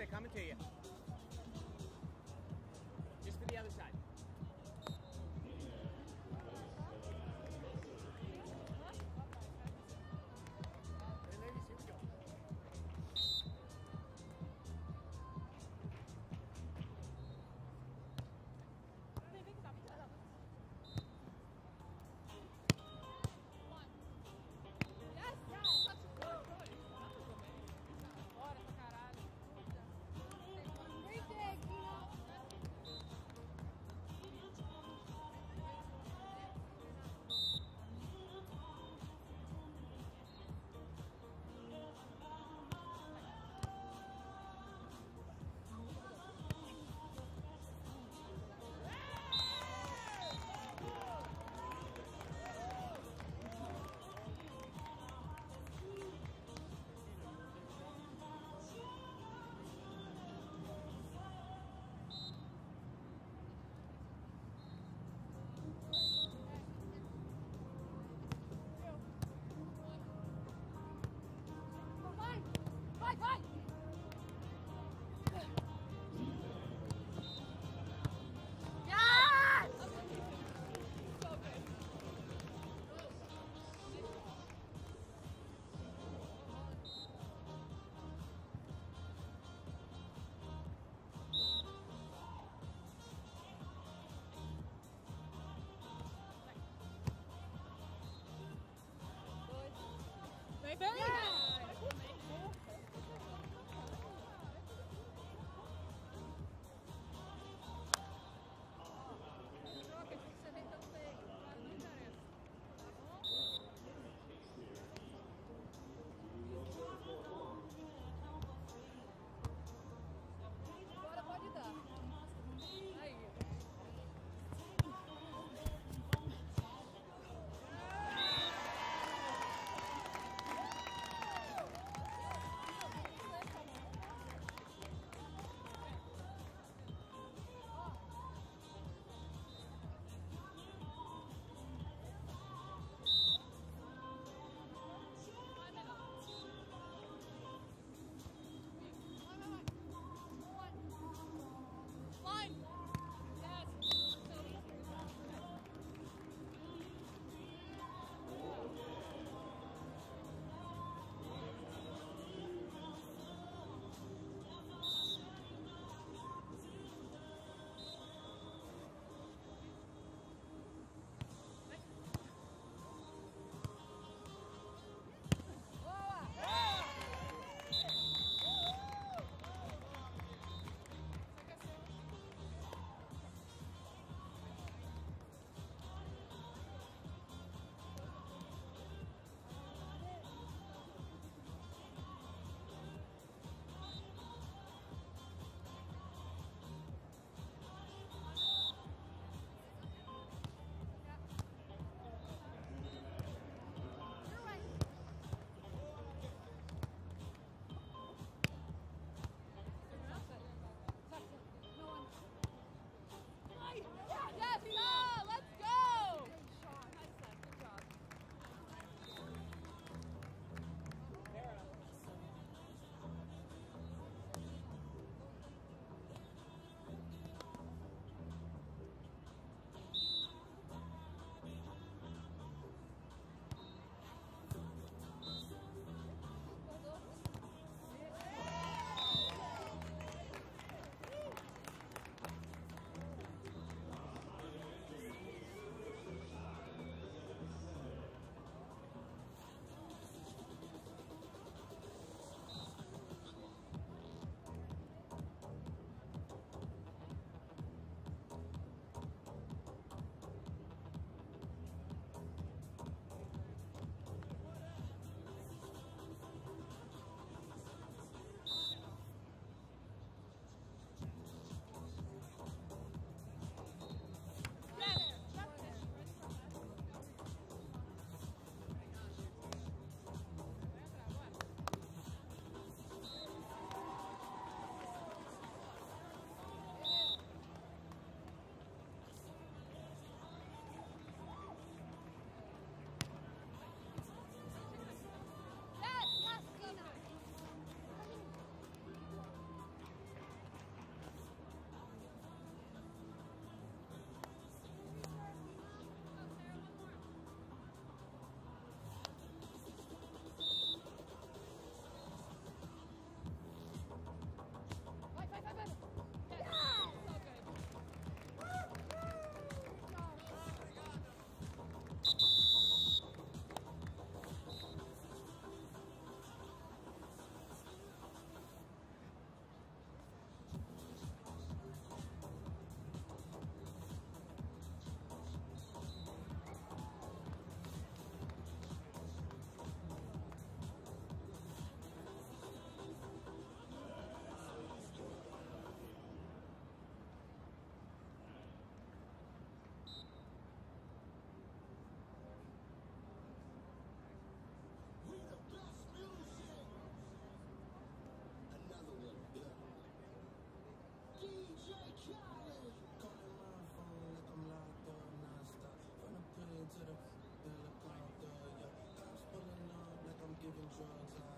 they're coming to you. Agora Thanks so.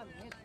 Amen.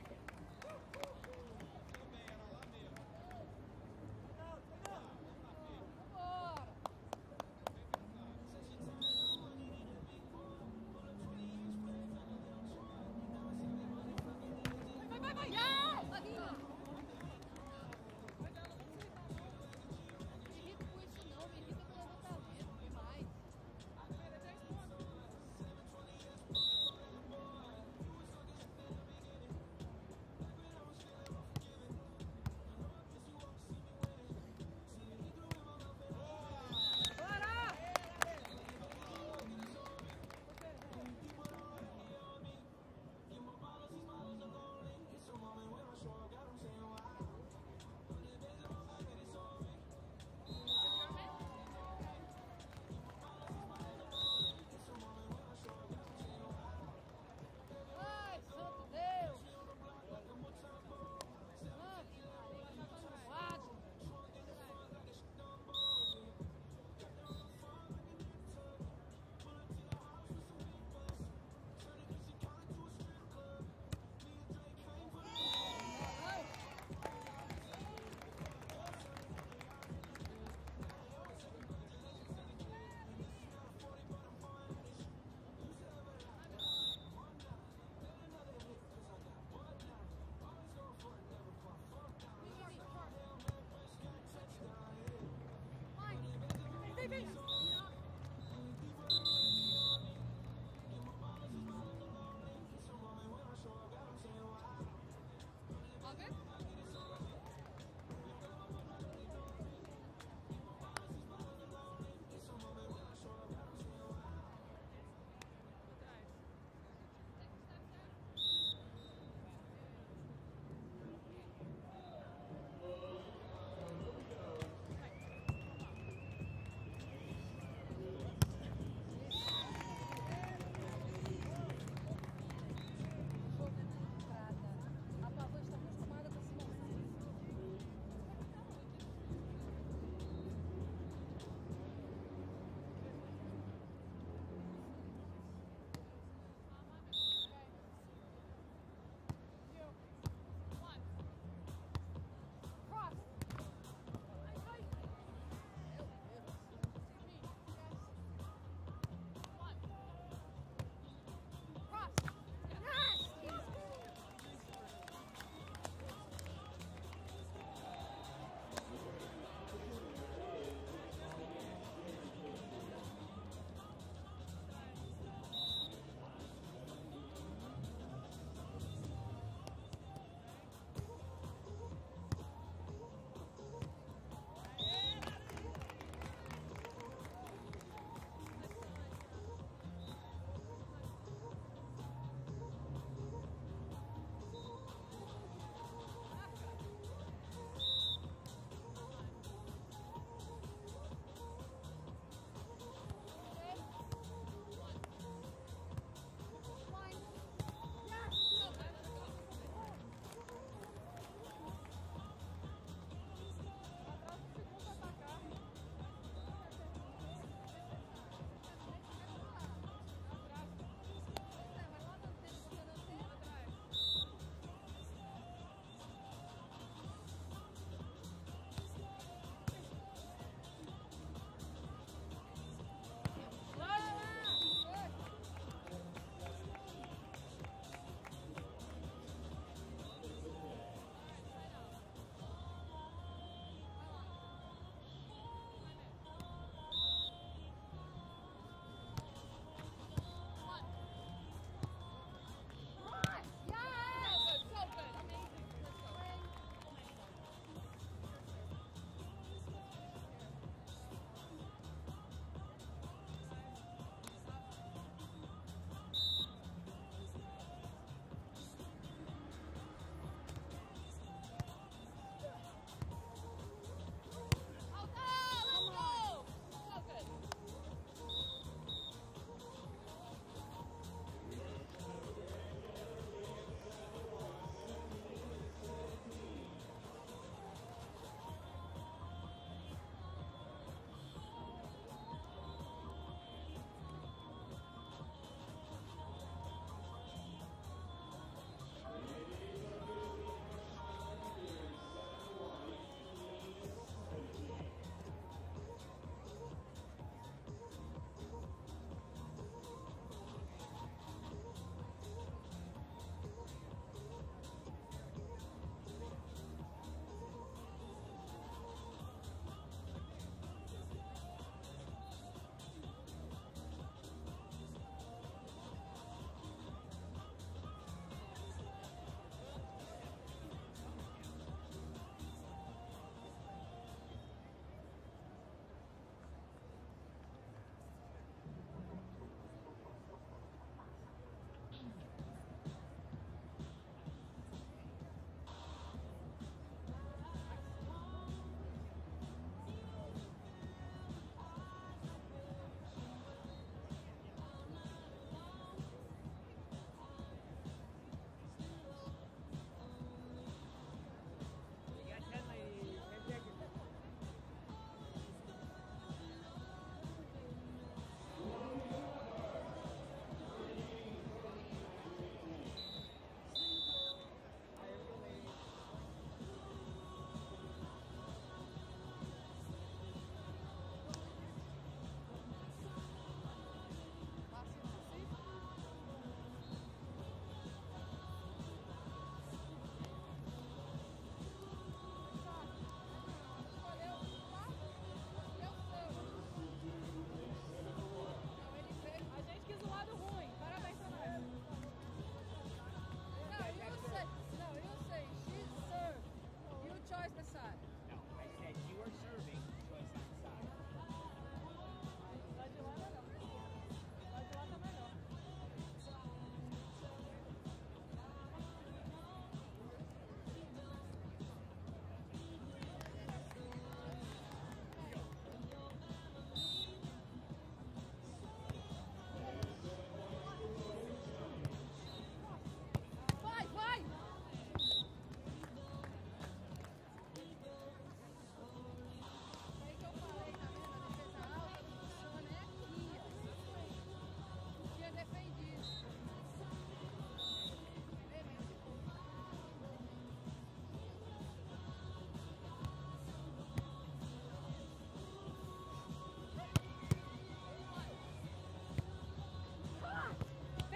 baby!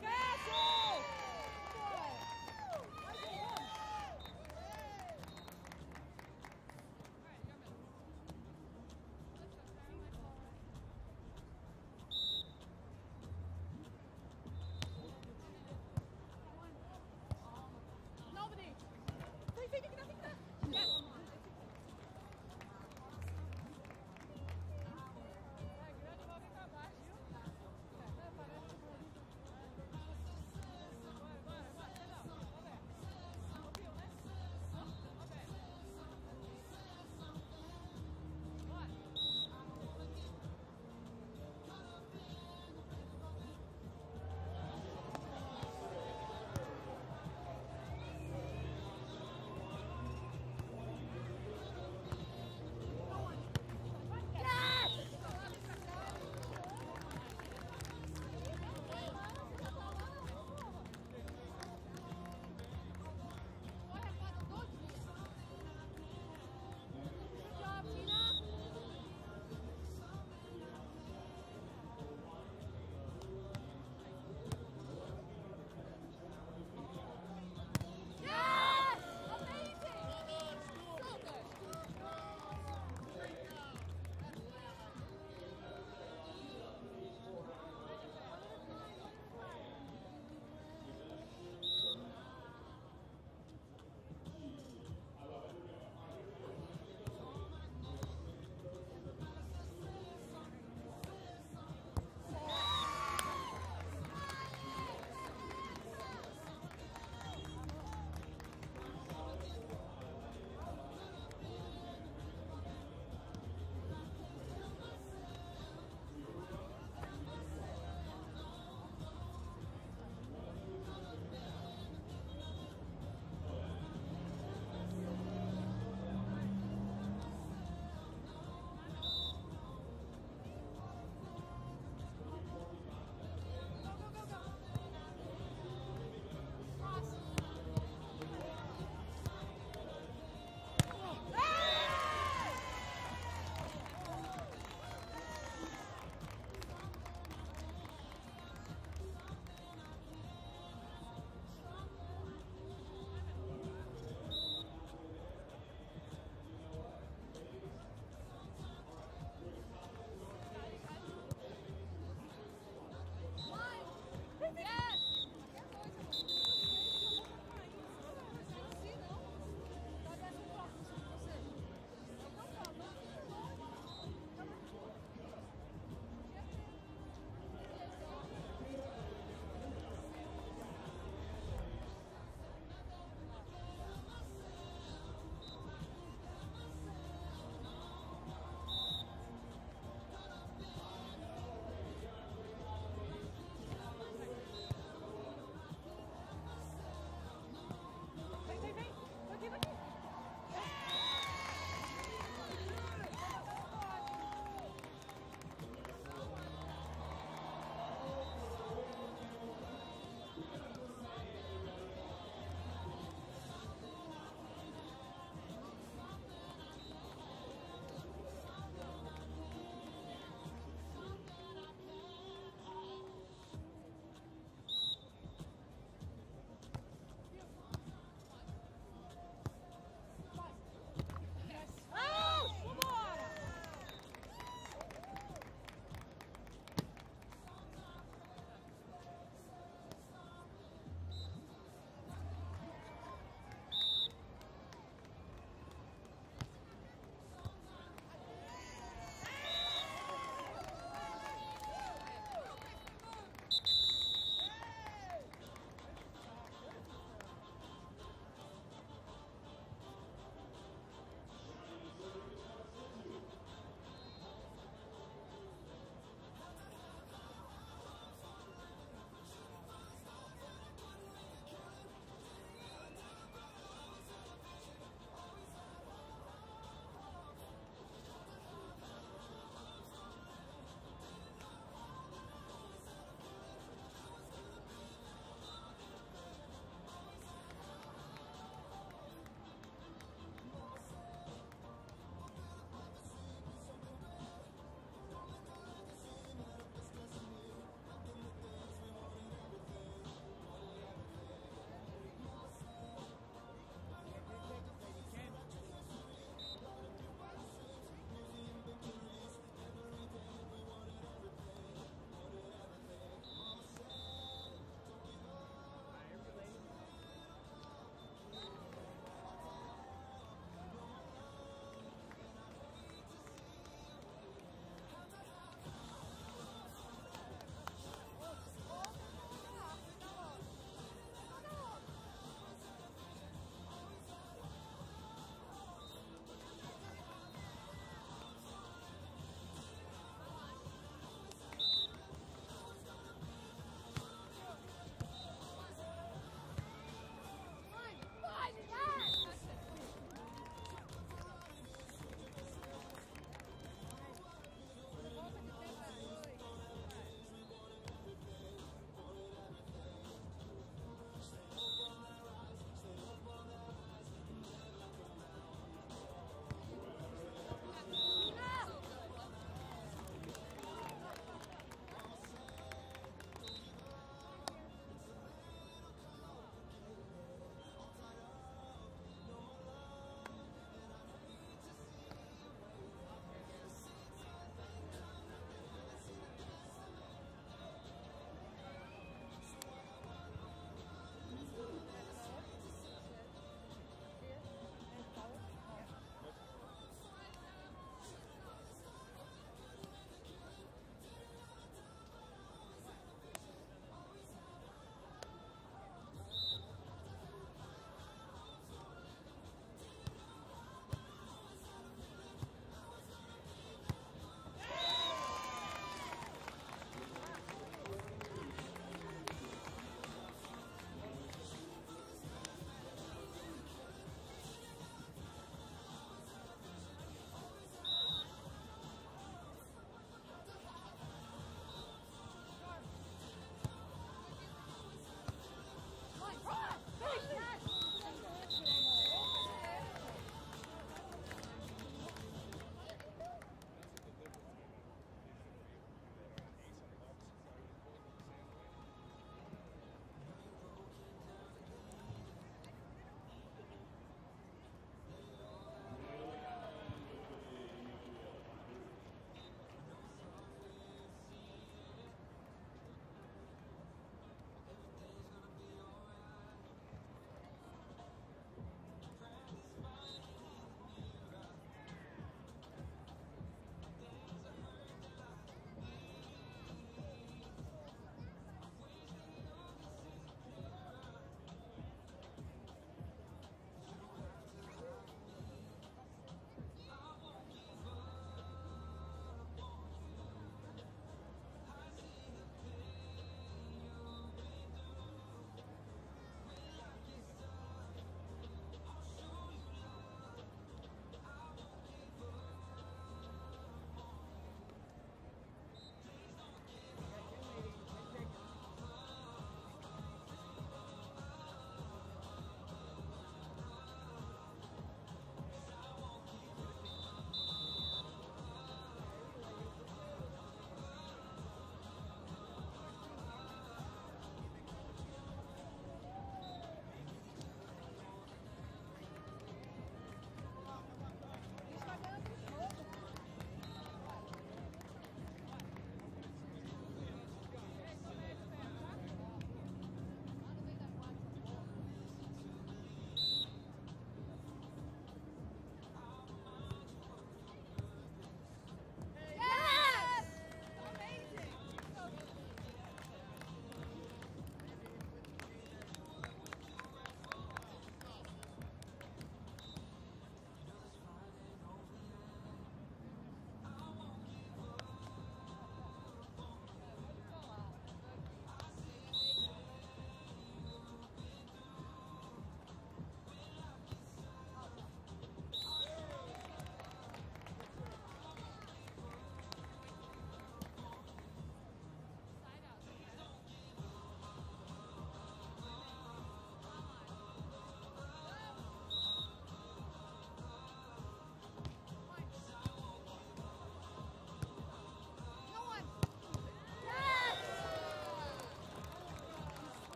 Go!